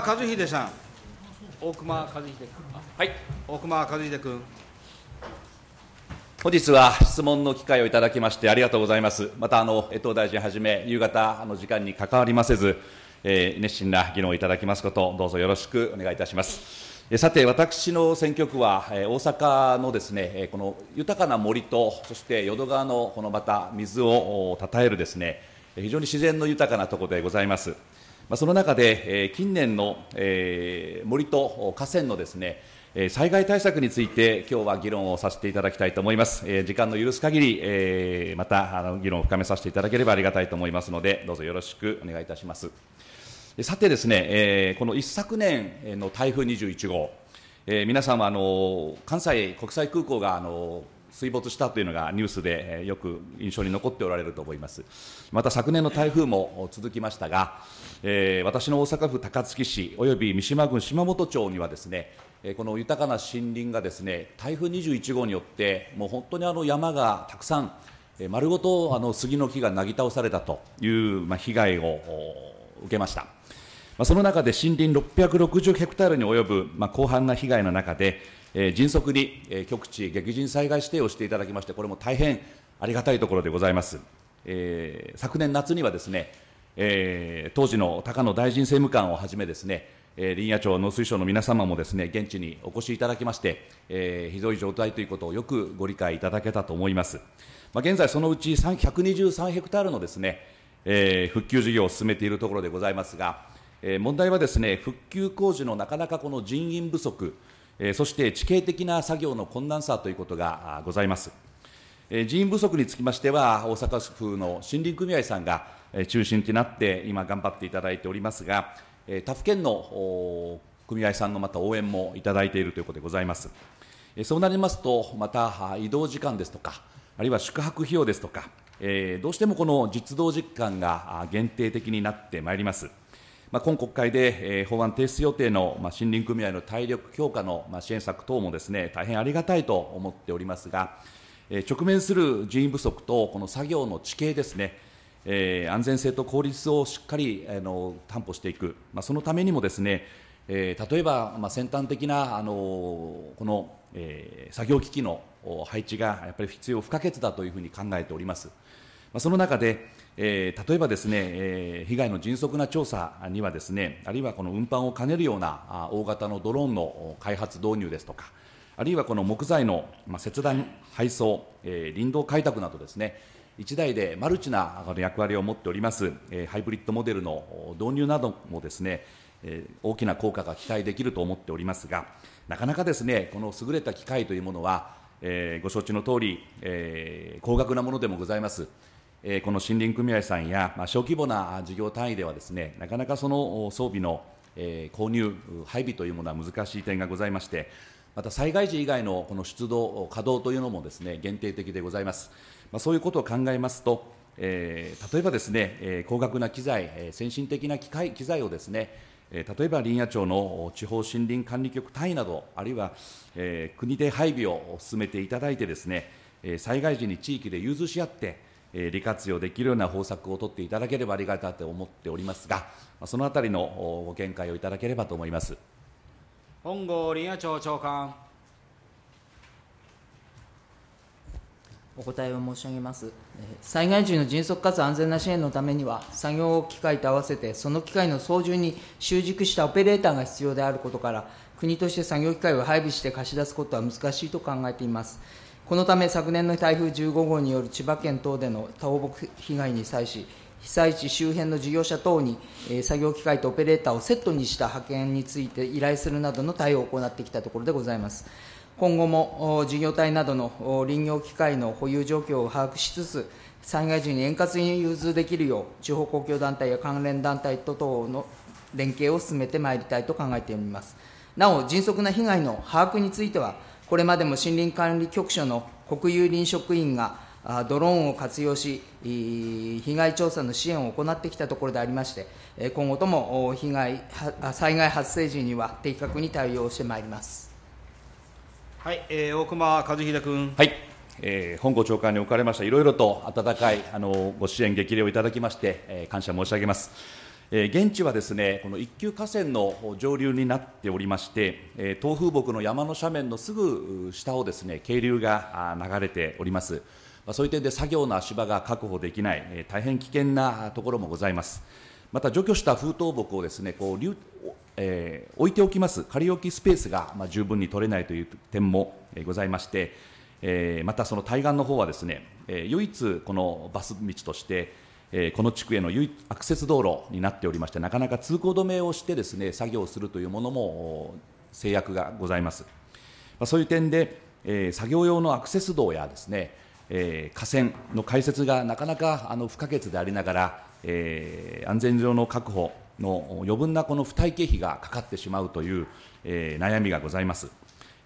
和秀さん、大熊和秀君、はい、大熊和秀君、本日は質問の機会をいただきましてありがとうございます。また、あの、江藤大臣はじめ、夕方の時間に関わりませず、えー熱心な議論をいただきますこと、どうぞよろしくお願いいたします。えさて、私の選挙区は、えー大阪のですね、えーこの豊かな森と、そして淀川のこのまた水をたたえるですね、非常に自然の豊かなところでございます。まあ、その中で、えー近年の、えー森と河川のですね、えー災害対策について、今日は議論をさせていただきたいと思います。えー時間の許す限り、えーまたあの議論を深めさせていただければありがたいと思いますので、どうぞよろしくお願いいたします。えさてですね、えーこの一昨年の台風21号、えー皆さんはあの関西国際空港があの水没したというのがニュースでよく印象に残っておられると思います。また昨年の台風も続きましたが、えー私の大阪府高槻市および三島郡島本町にはですね、この豊かな森林がですね台風21号によってもう本当にあの山がたくさん丸ごとあの杉の木がなぎ倒されたという、まあ、被害を受けました。まあ、その中で森林660ヘクタールに及ぶ、まあ、広範な被害の中で、えー迅速に、えー局地激甚災害指定をしていただきまして、これも大変ありがたいところでございます。えー昨年夏にはですね、えー当時の高野大臣政務官をはじめですね、えー林野庁農水省の皆様もですね、現地にお越しいただきまして、えーひどい状態ということをよくご理解いただけたと思います。まあ、現在、そのうち123ヘクタールのですね、えー復旧事業を進めているところでございますが、えー問題はですね、復旧工事のなかなかこの人員不足、そして地形的な作業の困難さということがございます。人員不足につきましては、大阪府の森林組合さんが中心となって、今、頑張っていただいておりますが、他府県の組合さんのまた応援もいただいているということでございます。そうなりますと、また移動時間ですとか、あるいは宿泊費用ですとか、どうしてもこの実動実感が限定的になってまいります。まあ、今国会で、えー法案提出予定の、まあ、森林組合の体力強化の、まあ、支援策等もですね、大変ありがたいと思っておりますが、えー直面する人員不足と、この作業の地形ですね、えー安全性と効率をしっかりあの担保していく、まあ、そのためにもですね、えー例えば、まあ、先端的なあのこの、えー作業機器の配置がやっぱり必要不可欠だというふうに考えております。まあその中で、えー例えばですね、えー被害の迅速な調査にはですね、あるいはこの運搬を兼ねるような大型のドローンの開発導入ですとか、あるいはこの木材のま切断、配送、えー林道開拓などですね、一台でマルチな役割を持っております、えーハイブリッドモデルの導入などもですね、えー大きな効果が期待できると思っておりますが、なかなかですね、この優れた機械というものは、えーご承知の通り、えー高額なものでもございます。えこの森林組合さんや、まあ、小規模な事業単位ではですね、なかなかその装備の、え購入、配備というものは難しい点がございまして、また災害時以外のこの出動、稼働というのもですね、限定的でございます。まあ、そういうことを考えますと、えー例えばですね、え高額な機材、え先進的な機械機材をですね、え例えば林野庁の地方森林管理局単位など、あるいは、え国で配備を進めていただいてですね、災害時に地域で融通し合って、えー利活用できるような方策を取っていただければありがたいと思っておりますが、まあそのあたりのおご見解をいただければと思います。本郷林野庁長官、お答えを申し上げます。えー災害時の迅速かつ安全な支援のためには、作業機械と合わせて、その機械の操縦に習熟したオペレーターが必要であることから、国として作業機械を配備して貸し出すことは難しいと考えています。このため、昨年の台風15号による千葉県等での倒木被害に際し、被災地周辺の事業者等に、え作業機械とオペレーターをセットにした派遣について依頼するなどの対応を行ってきたところでございます。今後も事業体などの林業機械の保有状況を把握しつつ、災害時に円滑に融通できるよう、地方公共団体や関連団体と等の連携を進めてまいりたいと考えております。なお、迅速な被害の把握については、これまでも森林管理局所の国有林職員があドローンを活用し、被害調査の支援を行ってきたところでありまして、えー今後ともお被害、はあ災害発生時には的確に対応してまいります。はい、えー大熊和秀君、はい、えー本校長官におかれました、いろいろと温かいあのご支援、激励をいただきまして、えー感謝申し上げます。現地はですねこの一級河川の上流になっておりまして、東風木の山の斜面のすぐ下をですね渓流が流れております。そういう点で作業の足場が確保できない、大変危険なところもございます。また除去した風倒木をですねこう流えー置いておきます仮置きスペースが、ま、十分に取れないという点も、えございまして、えまたその対岸の方はですね、え唯一このバス道として、えーこの地区への唯一アクセス道路になっておりましてなかなか通行止めをしてですね作業するというものも制約がございます。まあ、そういう点で、えー作業用のアクセス道やですね、えー河川の開設がなかなかあの不可欠でありながら、えー安全上の確保の余分なこの付帯経費がかかってしまうという、えー悩みがございます。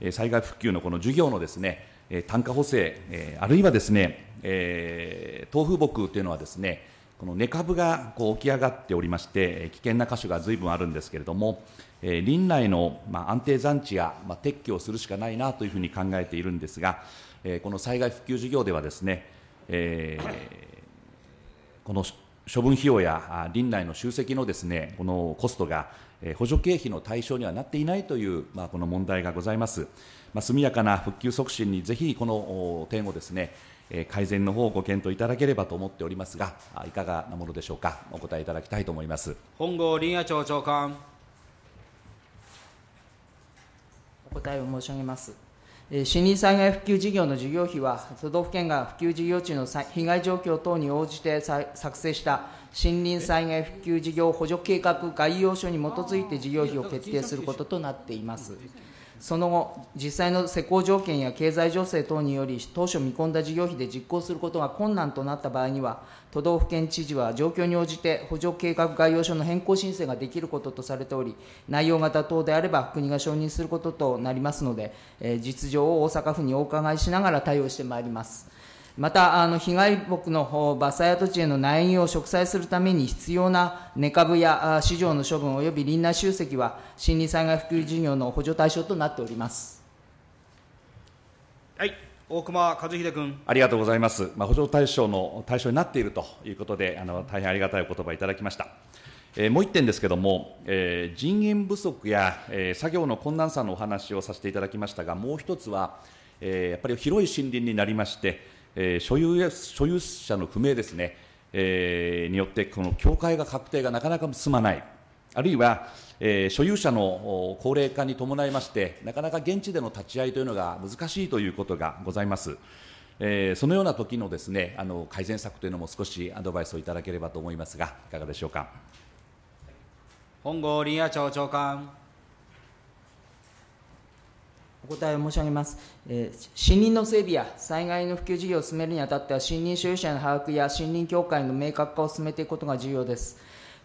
えー災害復旧のこの授業のですね、えー単価補正、えーあるいはですね、えー、東風木というのはですね、この根株がこう起き上がっておりまして、危険な箇所がずいぶんあるんですけれども、えー林内の、まあ、安定残地や、まあ、撤去をするしかないなというふうに考えているんですが、えーこの災害復旧事業ではですね、えーこの処分費用やあ林内の集積のですねこのコストが、補助経費の対象にはなっていないという、まあ、この問題がございます。まあ、速やかな復旧促進にぜひこの点をですね、改善の方をご検討いただければと思っておりますが、あいかがなものでしょうか、お答えいただきたいと思います。本郷林野庁長官お答えを申し上げます。えー森林災害復旧事業の事業費は、都道府県が復旧事業中の災被害状況等に応じてさ作成した森林災害復旧事業補助計画概要書に基づいて事業費を決定することとなっています。その後、実際の施工条件や経済情勢等により、当初見込んだ事業費で実行することが困難となった場合には、都道府県知事は状況に応じて補助計画概要書の変更申請ができることとされており、内容が妥当であれば国が承認することとなりますので、え実情を大阪府にお伺いしながら対応してまいります。また、あの被害木の伐採跡地への苗木を植栽するために必要な根株や市場の処分及び林内集積は、森林災害復旧事業の補助対象となっております。はい大熊和秀君ありがとうございます。まあ、補助対象の対象になっているということで、あの大変ありがたいお言葉いただきました。えーもう一点ですけれども、えー人員不足や、えー作業の困難さのお話をさせていただきましたが、もう一つは、えーやっぱり広い森林になりまして、えー所有や所有者の不明ですね、えーによって、この境界が確定がなかなか進まない。あるいは、えー所有者の高齢化に伴いまして、なかなか現地での立ち会いというのが難しいということがございます。えーそのような時のですね、あの改善策というのも少しアドバイスをいただければと思いますが、いかがでしょうか。本郷林野庁長官お答えを申し上げます、えー森林の整備や災害の普及事業を進めるにあたっては、森林所有者の把握や森林協会の明確化を進めていくことが重要です。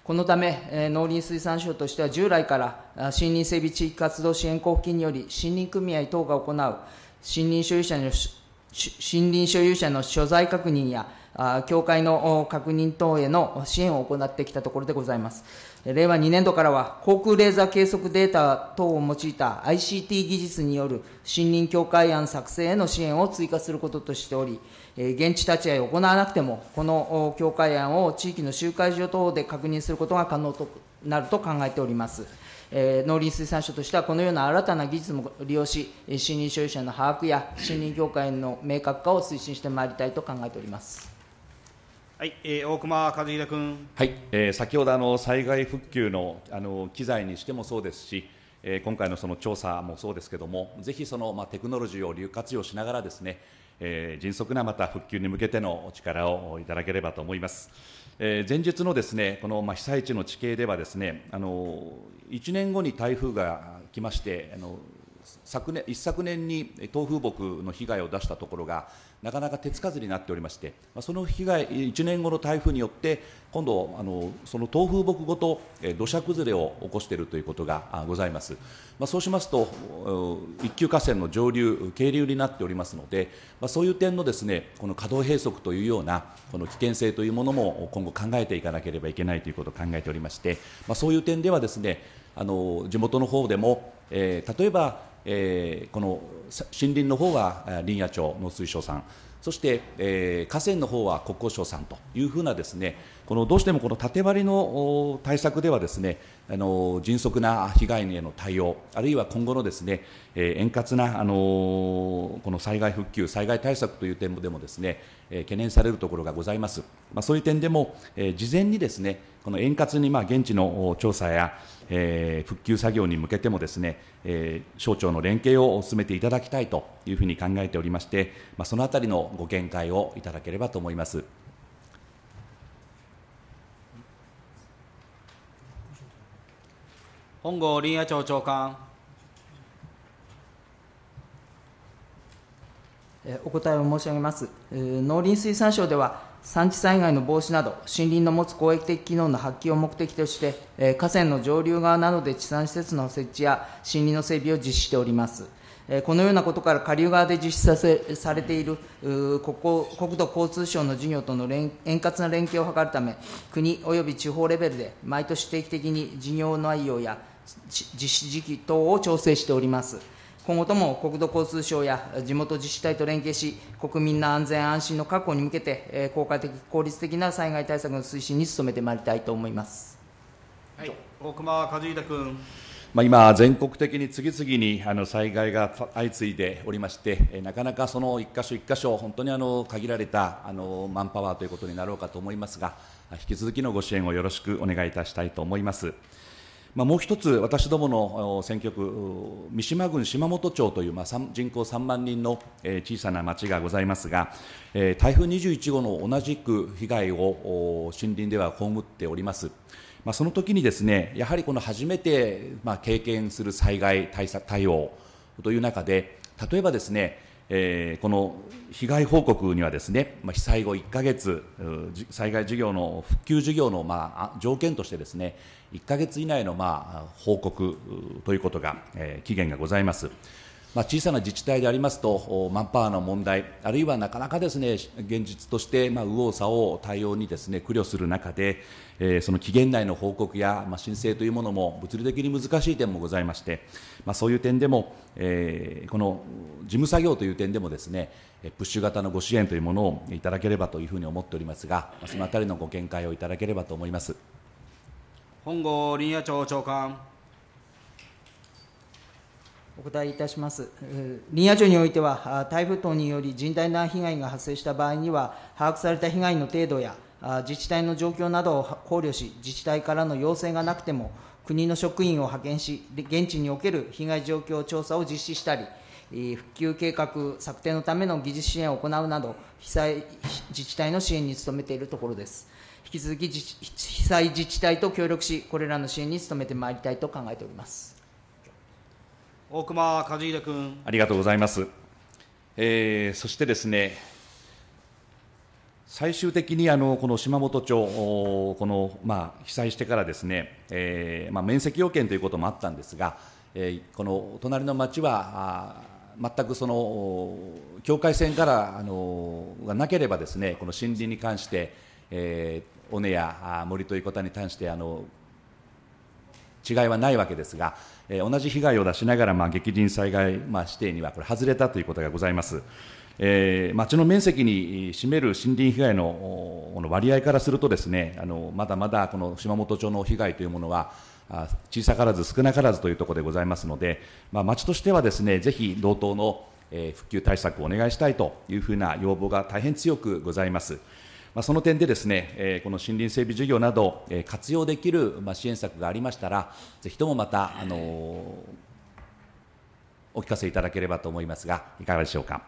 このため、えー農林水産省としては従来から、森林整備地域活動支援交付金により、森林組合等が行う森林所有者の森林所有者の所在確認や、あ協会の確認等への支援を行ってきたところでございます。令和2年度からは、航空レーザー計測データ等を用いた ICT 技術による森林協会案作成への支援を追加することとしており、現地立ち会いを行わなくても、この協会案を地域の集会所等で確認することが可能となると考えております。えー農林水産省としては、このような新たな技術も利用し、森林所有者の把握や森林協会の明確化を推進してまいりたいと考えております。はい、えー大熊和秀君はい、えー先ほどあの災害復旧のあの機材にしてもそうですし、えー今回のその調査もそうですけども、ぜひそのまあテクノロジーを流活用しながらですね、えー迅速なまた復旧に向けてのお力をいただければと思います。えー前日のですねこのまあ被災地の地形ではですね、あの1年後に台風が来まして、あの昨年一昨年に東風木の被害を出したところがなかなか手つかずになっておりまして、まその被害、1年後の台風によって、今度、あのその東風木ごとえ土砂崩れを起こしているということがございます。まあ、そうしますと、一級河川の上流、渓流になっておりますので、まあ、そういう点のですねこの可動閉塞というようなこの危険性というものも今後考えていかなければいけないということを考えておりまして、ま、そういう点ではですねあの地元の方でも、えー例えば、えーこの森林の方は林野庁農水省さんそして、えー河川の方は国交省さんというふうなですね、このどうしてもこの縦割りの対策ではですね、あの迅速な被害への対応、あるいは今後のですね、えー円滑なあのこの災害復旧、災害対策という点でもですね、えー懸念されるところがございます。まあ、そういう点でも、えー事前にですね、この円滑にまあ現地の調査や、えー復旧作業に向けてもですね、えー省庁の連携を進めていただきたいというふうに考えておりまして、まあ、そのあたりのご見解をいただければと思います。本郷林野庁長官えーお答えを申し上げます。えー農林水産省では、産地災害の防止など、森林の持つ公益的機能の発揮を目的として、えー河川の上流側などで地産施設の設置や森林の整備を実施しております。えーこのようなことから下流側で実施させされているう国交国土交通省の事業との連円滑な連携を図るため、国および地方レベルで毎年定期的に事業内容や実施時期等を調整しております。今後とも国土交通省や地元自治体と連携し、国民の安全安心の確保に向けて、えー効果的、効率的な災害対策の推進に努めてまいりたいと思います。はい大熊和秀君まあ、今、全国的に次々にあの災害が相次いでおりまして、えーなかなかその一箇所一箇所、本当にあの限られたあのマンパワーということになろうかと思いますが、引き続きのご支援をよろしくお願いいたしたいと思います。まあ、もう一つ、私どもの選挙区、三島郡島本町という、まあ、人口3万人の、え小さな町がございますが、え台風21号の同じく被害を森林では被っております。まあ、その時にですね、やはりこの初めて、まあ、経験する災害対策対応という中で、例えばですね、えーこの被害報告にはですね、まあ、被災後1か月、災害事業の復旧事業のまあ条件としてですね、1か月以内のまあ報告ということが、えー期限がございます。まあ、小さな自治体でありますと、マンパワーの問題、あるいはなかなかですね、現実として、まあ、右往左往対応にですね、苦慮する中で、えーその期限内の報告や、まあ、申請というものも物理的に難しい点もございまして、まあ、そういう点でも、えーこの事務作業という点でもですね、プッシュ型のご支援というものをいただければというふうに思っておりますが、そのあたりのご見解をいただければと思います。本郷林野庁長官お答えいたします。林野庁においては、台風等により甚大な被害が発生した場合には、把握された被害の程度や、自治体の状況などを考慮し、自治体からの要請がなくても、国の職員を派遣し、現地における被害状況調査を実施したり、復旧計画策定のための技術支援を行うなど、被災自治体の支援に努めているところです。引き続き被災自治体と協力し、これらの支援に努めてまいりたいと考えております。大熊和秀君ありがとうございます。えーそしてですね、最終的にあのこの島本町、このまあ被災してからですね、えーまあ、面積要件ということもあったんですが、えーこの隣の町は、あ全くその境界線からあのがなければですね、この森林に関して、えー尾根やあー森ということに関してあの違いはないわけですが、えー同じ被害を出しながら、まあ、激甚災害、まあ、指定にはこれ外れたということがございます。えー町の面積に占める森林被害のこの割合からするとですね、あのまだまだこの島本町の被害というものは、小さからず少なからずというところでございますので、まあ、町としてはですね、ぜひ同等の、え復旧対策をお願いしたいというふうな要望が大変強くございます。まあ、その点でですね、えーこの森林整備事業など、えー活用できる、まあ、支援策がありましたら、ぜひともまた、あのーお聞かせいただければと思いますが、いかがでしょうか？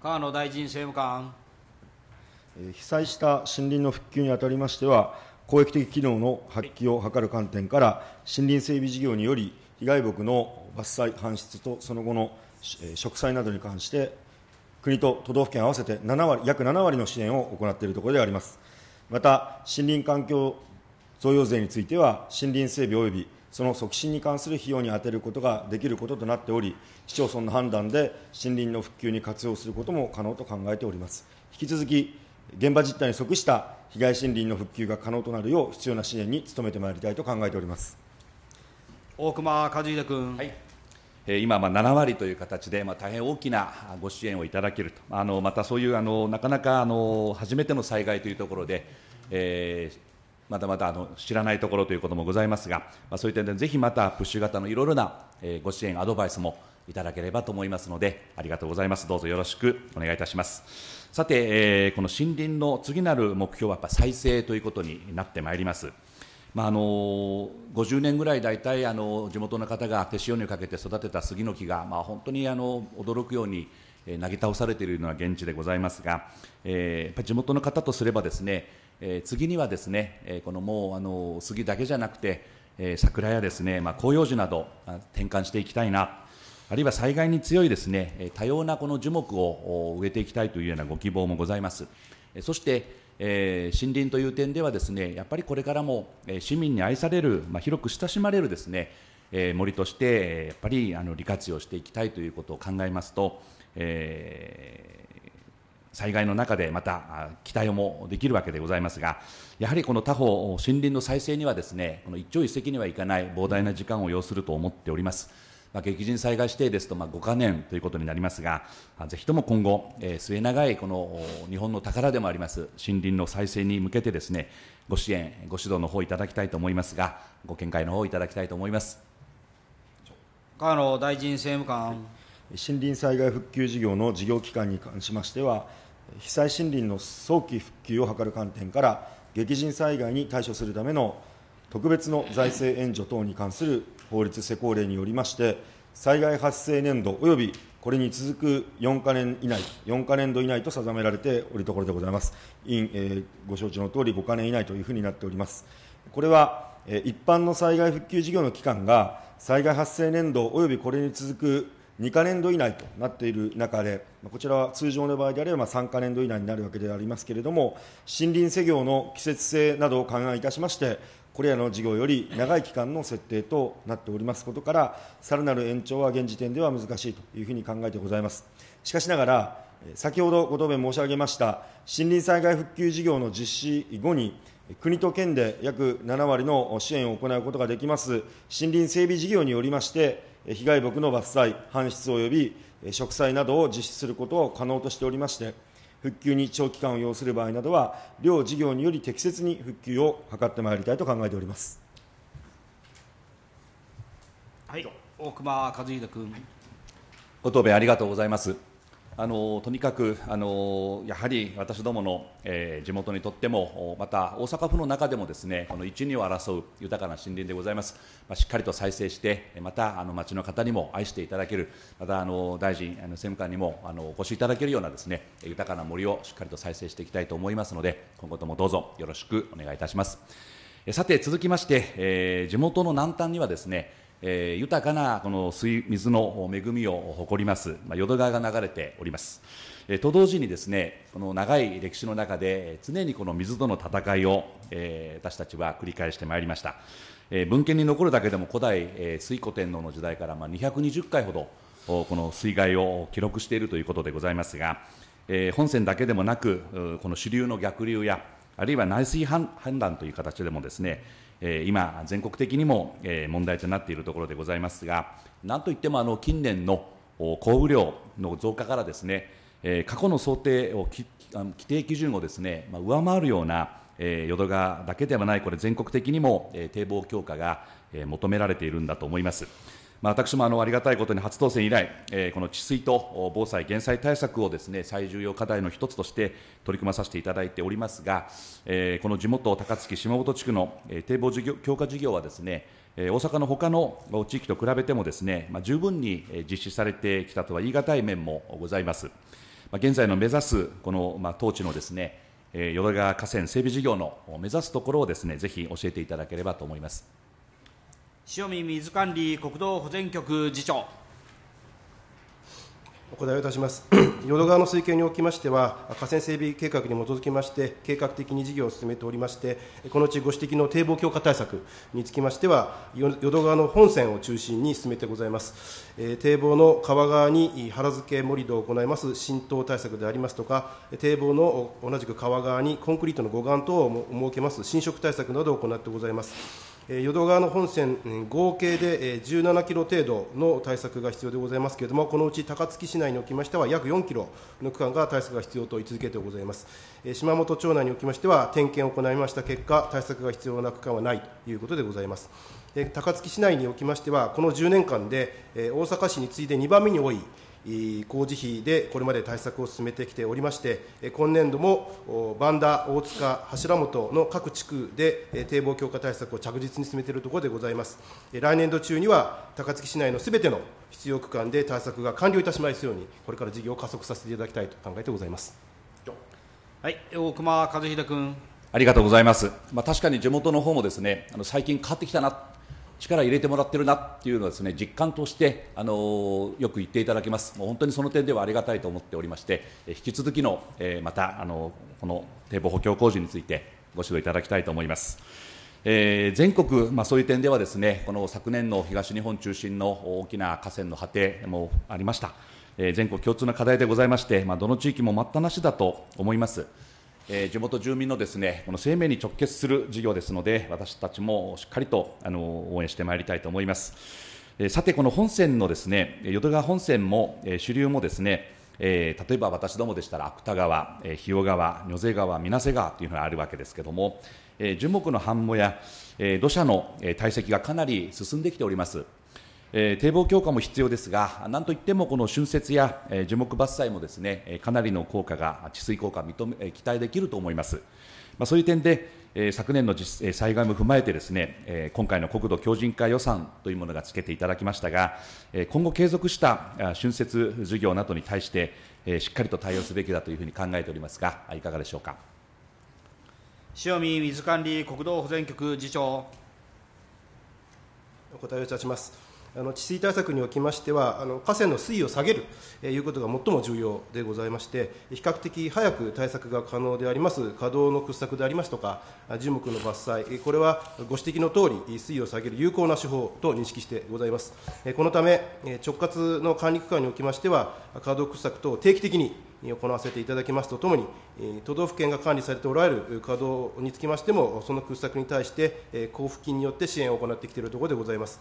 河野大臣政務官えー被災した森林の復旧にあたりましては、公益的機能の発揮を図る観点から、森林整備事業により、被害木の伐採、搬出とその後のえー植栽などに関して、国と都道府県合わせて7割約7割の支援を行っているところであります。また、森林環境贈与税については、森林整備及びその促進に関する費用に充てることができることとなっており、市町村の判断で森林の復旧に活用することも可能と考えております。引き続き、現場実態に即した被害森林の復旧が可能となるよう、必要な支援に努めてまいりたいと考えております。大熊和秀君、はいえー今、ま7割という形で、ま、大変大きなご支援をいただけると、あのまたそういうあのなかなかあの初めての災害というところで、えーまだまだあの知らないところということもございますが、まあ、そういう点でぜひまたプッシュ型のいろいろな、えご支援、アドバイスもいただければと思いますので、ありがとうございます。どうぞよろしくお願いいたします。さて、えーこの森林の次なる目標はやっぱ再生ということになってまいります。まあ、あの50年ぐらい大体あの地元の方が手塩にかけて育てた杉の木が、まあ、本当にあの驚くようにえーなぎ倒されているのは現地でございますが、えーやっぱ地元の方とすればですね、えー次にはですね、えーこのもうあの杉だけじゃなくて、えー桜やですね、まあ、広葉樹など転換していきたいなあるいは災害に強いですね多様なこの樹木を植えていきたいというようなご希望もございます。そして、えー森林という点ではですねやっぱりこれからも、えー市民に愛される、まあ、広く親しまれるですね、えー森としてやっぱりあの利活用していきたいということを考えますと、えー災害の中でまた期待もできるわけでございますが、やはりこの他方、森林の再生にはですねこの一朝一夕にはいかない膨大な時間を要すると思っております。まあ、激甚災害指定ですと、まあ、5か年ということになりますが、あぜひとも今後、えー末永いこのお日本の宝でもあります森林の再生に向けてですね、ご支援、ご指導の方いただきたいと思いますが、ご見解の方いただきたいと思います。河野大臣政務官。森林災害復旧事業の事業期間に関しましては、被災森林の早期復旧を図る観点から、激甚災害に対処するための特別の財政援助等に関する法律施行令によりまして、災害発生年度およびこれに続く4か年以内、4か年度以内と定められておるところでございます。委員、えーご承知のとおり、5か年以内というふうになっております。これは、えー一般の災害復旧事業の期間が、災害発生年度およびこれに続く2か年度以内となっている中で、こちらは通常の場合であればまあ3か年度以内になるわけでありますけれども、森林施業の季節性などを勘案いたしまして、これらの事業より長い期間の設定となっておりますことから、さらなる延長は現時点では難しいというふうに考えてございます。しかしながら、え先ほどご答弁申し上げました、森林災害復旧事業の実施後に、国と県で約7割の支援を行うことができます森林整備事業によりまして、被害木の伐採、搬出及び植栽などを実施することを可能としておりまして、復旧に長期間を要する場合などは、両事業により適切に復旧を図ってまいりたいと考えております。はい。大熊和秀君。ご答弁ありがとうございます。あのとにかくあのやはり私どもの、えー地元にとってもまた大阪府の中でもですねこの一二を争う豊かな森林でございます、まあ、しっかりと再生してまたあの町の方にも愛していただけるまたあの大臣あの政務官にもあのお越しいただけるようなですね豊かな森をしっかりと再生していきたいと思いますので今後ともどうぞよろしくお願いいたします。さて続きまして、えー地元の南端にはですねえー豊かなこの水水の恵みを誇ります、まあ、淀川が流れております。えーと同時にですねこの長い歴史の中で常にこの水との戦いを、えー私たちは繰り返してまいりました。えー文献に残るだけでも古代、えー水古天皇の時代からまあ220回ほどこの水害を記録しているということでございますが、えー本線だけでもなくこの支流の逆流やあるいは内水氾濫という形でもですね、え今、全国的にも、え問題となっているところでございますが、なんといってもあの近年の降雨量の増加からですね、え過去の想定をき規定基準をですね、ま、上回るような、え淀川だけではない、これ、全国的にも、え堤防強化が、え求められているんだと思います。まあ、私もあのありがたいことに初当選以来、えーこの治水と防災・減災対策をですね最重要課題の一つとして取り組まさせていただいておりますが、えーこの地元、高槻島本地区の、えー堤防事業強化事業はですね、えー大阪の他の地域と比べてもですね、まあ、十分に実施されてきたとは言い難い面もございます。まあ、現在の目指すこの、まあ、当地のですね、えー淀川河川整備事業の目指すところをですねぜひ教えていただければと思います。塩見水管理国土保全局次長。お答えをいたします。淀川の水系におきましては、河川整備計画に基づきまして、計画的に事業を進めておりまして、このうちご指摘の堤防強化対策につきましては、淀川の本線を中心に進めてございます。えー堤防の川側に原付盛り土を行います浸透対策でありますとか、堤防の同じく川側にコンクリートの護岸等を設けます浸食対策などを行ってございます。淀川の本線、合計で17キロ程度の対策が必要でございますけれども、このうち高槻市内におきましては、約4キロの区間が対策が必要と位置づけてございます。島本町内におきましては、点検を行いました結果、対策が必要な区間はないということでございます。高槻市内におきましては、この10年間で、大阪市に次いで2番目に多い、工事費でこれまで対策を進めてきておりまして、えー今年度もお萬田、大塚、柱本の各地区で、えー堤防強化対策を着実に進めているところでございます。えー来年度中には高槻市内のすべての必要区間で対策が完了いたしますように、これから事業を加速させていただきたいと考えてございます。はい、大熊和秀君。ありがとうございます。まあ、確かに地元の方もですね、あの最近変わってきたな、力入れてもらってるなっていうのはですね、実感として、あのよく言っていただけます。もう本当にその点ではありがたいと思っておりまして、引き続きの、えーまた、あのこの堤防補強工事についてご指導いただきたいと思います。えー全国、まあ、そういう点ではですね、この昨年の東日本中心の大きな河川の果てもありました。えー全国共通の課題でございまして、まあ、どの地域も待ったなしだと思います。えー地元住民のですねこの生命に直結する事業ですので、私たちもしっかりとあの応援してまいりたいと思います。えーさて、この本線のですね淀川本線も、えー主流もですね、えー例えば私どもでしたら芥川、えー日与川、如瀬川、水瀬川というのがあるわけですけれども、えー樹木の繁茂や、えー土砂のえ堆積がかなり進んできております。えー堤防強化も必要ですが、なんといってもこの春節や、えー樹木伐採もですね、えーかなりの効果が、治水効果認め、えー期待できると思います。まあ、そういう点で、えー昨年の実えー災害も踏まえてですね、えー今回の国土強靭化予算というものがつけていただきましたが、えー今後継続したあ春節事業などに対して、えーしっかりと対応すべきだというふうに考えておりますが、いかがでしょうか？塩見水管理国道保全局次長。お答えをいたします。あの治水対策におきましては、あの河川の水位を下げるということが最も重要でございまして、比較的早く対策が可能であります稼働の掘削でありますとか、樹木の伐採、これはご指摘のとおり、水位を下げる有効な手法と認識してございます。このため、直轄の管理区間におきましては、稼働掘削等を定期的に行わせていただきますとともに、都道府県が管理されておられる稼働につきましても、その掘削に対して、交付金によって支援を行ってきているところでございます。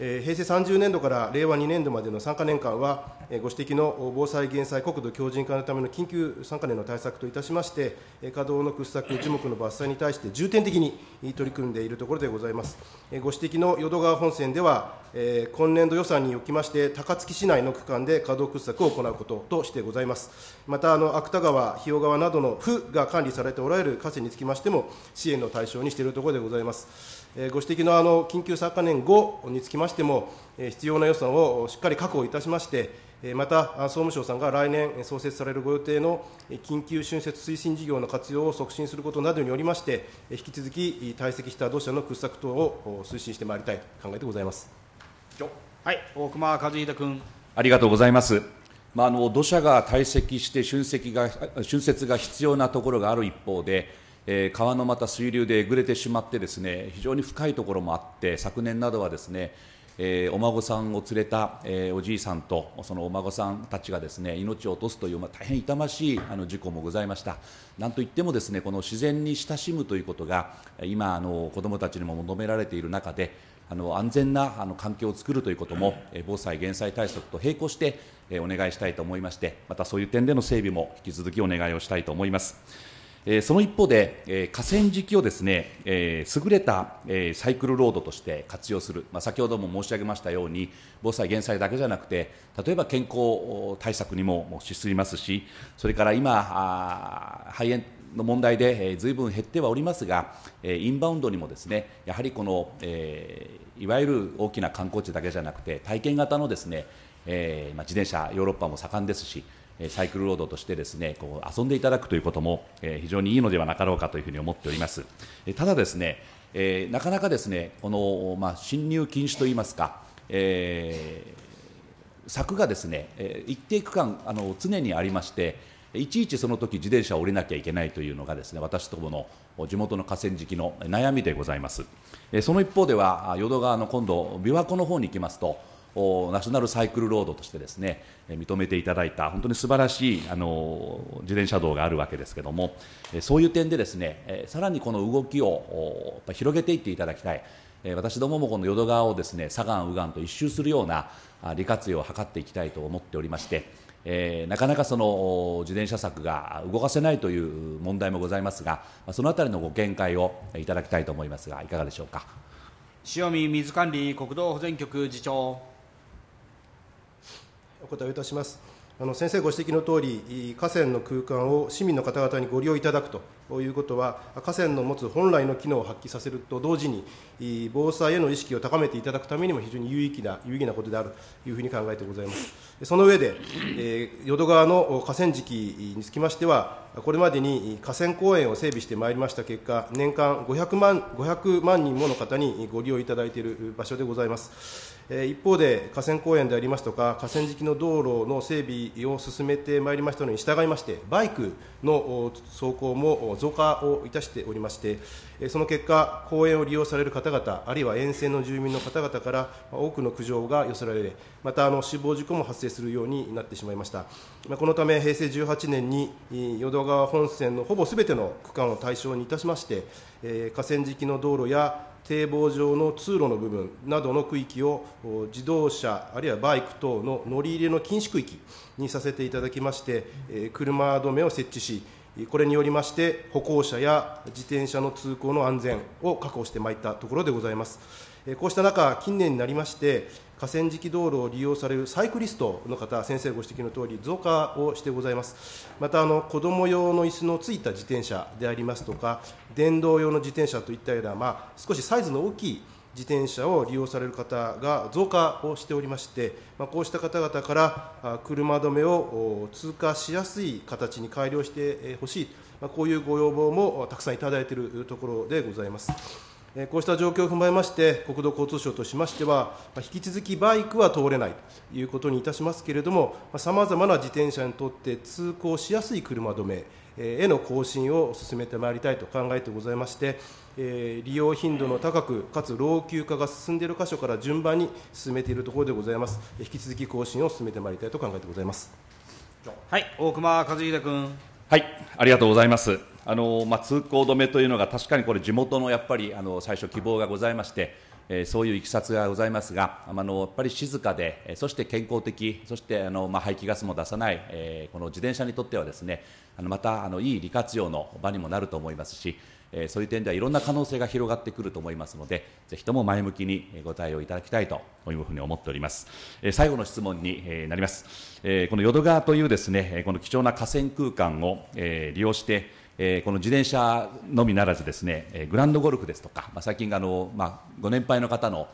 えー平成30年度から令和2年度までの3か年間は、えーご指摘の防災・減災、国土強靭化のための緊急3か年の対策といたしまして、えー稼働の掘削、樹木の伐採に対して重点的に取り組んでいるところでございます。えーご指摘の淀川本線では、えー今年度予算におきまして、高槻市内の区間で稼働掘削を行うこととしてございます。また、あの芥川、日川などの府が管理されておられる河川につきましても、支援の対象にしているところでございます。えーご指摘のあの緊急3か年後につきましても、えー必要な予算をしっかり確保いたしまして、えーまたあ総務省さんが来年えー創設されるご予定のえー緊急春節推進事業の活用を促進することなどによりまして、えー引き続き堆積した土砂の掘削等をお推進してまいりたいと考えてございます。はい、大熊和秀君。ありがとうございます。まあ、あの土砂が堆積して春積が春節が必要なところがある一方で、えー川のまた水流でえぐれてしまってですね非常に深いところもあって昨年などはですね、えーお孫さんを連れた、えーおじいさんとそのお孫さんたちがですね命を落とすという、まあ、大変痛ましいあの事故もございました。なんといってもですねこの自然に親しむということが今あの子どもたちにも求められている中であの安全なあの環境を作るということも、えー防災・減災対策と並行して、えお願いしたいと思いまして、またそういう点での整備も引き続きお願いをしたいと思います。えその一方で、え河川敷をですね、え優れた、えサイクルロードとして活用する、まあ、先ほども申し上げましたように、防災・減災だけじゃなくて、例えば健康対策にも資すりますし、それから今、肺炎の問題で、え、ずいぶん減ってはおりますが、えインバウンドにもですねやはりこの、えーいわゆる大きな観光地だけじゃなくて、体験型のですね、えま、自転車、ヨーロッパも盛んですし、サイクルロードとしてですねこう遊んでいただくということも、え非常にいいのではなかろうかというふうに思っております。ただですね、えなかなかですねこの、まあ、侵入禁止といいますか、えー柵がですね、え一定区間あの常にありまして、いちいちその時自転車を降りなきゃいけないというのがですね私どもの地元の河川敷の悩みでございます。その一方では淀川の今度琵琶湖の方に行きますとナショナルサイクルロードとしてですね認めていただいた本当に素晴らしいあの自転車道があるわけですけどもそういう点でですねさらにこの動きを広げていっていただきたい。私どももこの淀川をですね左岸右岸と一周するような利活用を図っていきたいと思っておりまして、えなかなかその自転車柵が動かせないという問題もございますが、そのあたりのご見解をいただきたいと思いますが、いかがでしょうか？塩見水管理国土保全局次長お答えをいたします。あの先生ご指摘のとおり、河川の空間を市民の方々にご利用いただくということは、河川の持つ本来の機能を発揮させると同時に、防災への意識を高めていただくためにも非常に有意義な有意義なことであるというふうに考えてございます。その上で、えー淀川の河川敷につきましては、これまでに河川公園を整備してまいりました結果、年間500万 ,500 万人もの方にご利用いただいている場所でございます。一方で、河川公園でありますとか、河川敷の道路の整備を進めてまいりましたのに従いまして、バイクの走行も増加をいたしておりまして、その結果、公園を利用される方々、あるいは沿線の住民の方々から多くの苦情が寄せられ、またあの死亡事故も発生するようになってしまいました。このため、平成18年に淀川本線のほぼすべての区間を対象にいたしまして、河川敷の道路や堤防上の通路の部分などの区域を自動車、あるいはバイク等の乗り入れの禁止区域にさせていただきまして、車止めを設置し、これによりまして、歩行者や自転車の通行の安全を確保してまいったところでございます。えこうした中、近年になりまして、河川敷道路を利用されるサイクリストの方、先生ご指摘のとおり、増加をしてございます。また、あの子ども用の椅子のついた自転車でありますとか、電動用の自転車といったような、まあ、少しサイズの大きい自転車を利用される方が増加をしておりまして、まあ、こうした方々から車止めを通過しやすい形に改良してほしい、まあ、こういうご要望もたくさんいただいているところでございます。えーこうした状況を踏まえまして、国土交通省としましては、まあ引き続きバイクは通れないということにいたしますけれども、さまざまな自転車にとって通行しやすい車止めえーへの更新を進めてまいりたいと考えてございまして、えー利用頻度の高く、かつ老朽化が進んでいる箇所から順番に進めているところでございます。引き続き更新を進めてまいりたいと考えてございます。はい大熊和秀君はい、ありがとうございます。あのまあ、通行止めというのが確かにこれ地元のやっぱりあの最初希望がございまして、えーそういういきさつがございますが、あのやっぱり静かで、えーそして健康的、そしてあのまあ排気ガスも出さない、えーこの自転車にとってはですね、あのまたあのいい利活用の場にもなると思いますし、えーそういう点ではいろんな可能性が広がってくると思いますので、ぜひとも前向きにご対応いただきたいというふうに思っております。えー最後の質問にえーなります。えーこの淀川というですね、この貴重な河川空間をえー利用して、えーこの自転車のみならずですね、えーグランドゴルフですとか、まあ、最近あの、まあ、ご年配の方の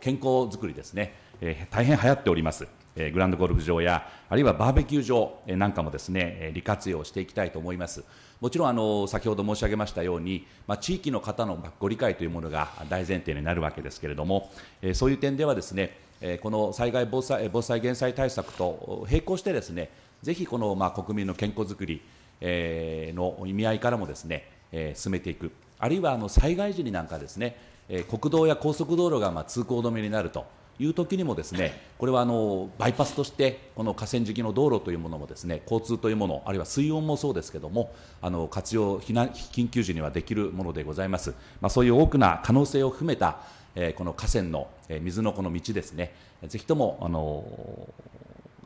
健康づくりですね、えー大変流行っております。えーグランドゴルフ場や、あるいはバーベキュー場なんかもですね、え利活用していきたいと思います。もちろんあの先ほど申し上げましたように、まあ、地域の方のご理解というものが大前提になるわけですけれども、えーそういう点ではですね、えこの災害防災防災減災対策と並行してですね、ぜひこのまあ国民の健康づくり、えーの意味合いからもですね、えー進めていく、あるいはあの災害時になんかですね、えー国道や高速道路がまあ通行止めになるという時にもですね、これはあのバイパスとしてこの河川敷の道路というものもですね、交通というもの、あるいは水温もそうですけども、あの活用避難緊急時にはできるものでございます。まあそういう多くな可能性を含めた、えーこの河川の、えー水のこの道ですね、ぜひともあの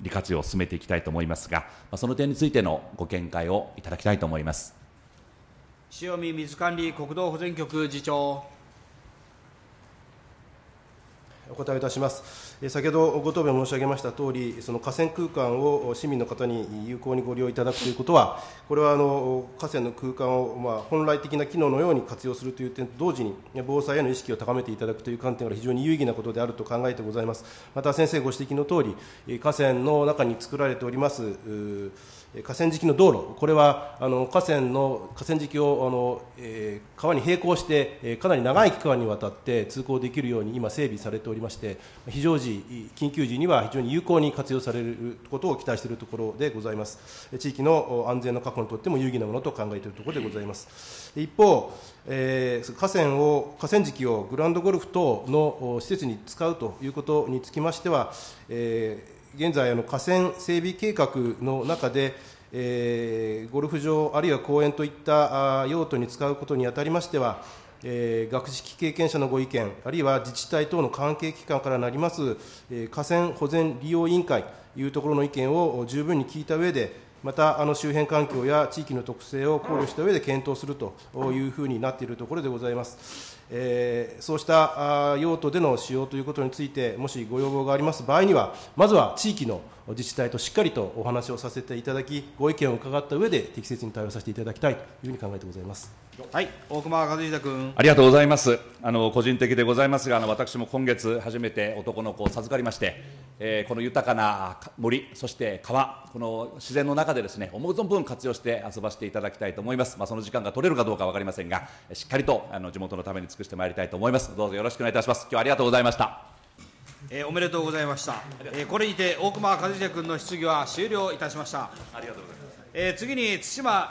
利活用を進めていきたいと思いますが、まあ、その点についてのご見解をいただきたいと思います。塩見水管理国道保全局次長お答えいたします。先ほどご答弁申し上げましたとおり、その河川空間を市民の方に有効にご利用いただくということは、これはあの河川の空間をまあ本来的な機能のように活用するという点と同時に、防災への意識を高めていただくという観点から非常に有意義なことであると考えてございます。また先生ご指摘のとおり、河川の中に作られております、河川敷の道路、これはあの河川の河川敷をあの、えー川に並行して、えーかなり長い期間にわたって通行できるように今、整備されておりまして、非常時、緊急時には非常に有効に活用されることを期待しているところでございます。地域の安全の確保にとっても有意義なものと考えているところでございます。一方、えー河川を河川敷をグランドゴルフ等の施設に使うということにつきましては、えー現在、河川整備計画の中で、えゴルフ場、あるいは公園といった用途に使うことにあたりましては、え学識経験者のご意見、あるいは自治体等の関係機関からなります、え河川保全利用委員会というところの意見を十分に聞いた上で、またあの周辺環境や地域の特性を考慮した上で検討するというふうになっているところでございます。えーそうした用途での使用ということについて、もしご要望があります場合には、まずは地域の自治体としっかりとお話をさせていただき、ご意見を伺った上で適切に対応させていただきたいというふうに考えてございます。はい、大熊和秀君。ありがとうございます。あの個人的でございますが、あの私も今月初めて男の子を授かりまして、えーこの豊かな森、そして川、この自然の中でですね、思う存分活用して遊ばせていただきたいと思います。まあその時間が取れるかどうかわかりませんが、しっかりとあの地元のために尽くしてまいりたいと思います。どうぞよろしくお願いいたします。今日はありがとうございました。えーおめでとうございました。えーこれにて大熊和秀君の質疑は終了いたしました。ありがとうございます。えー次に対馬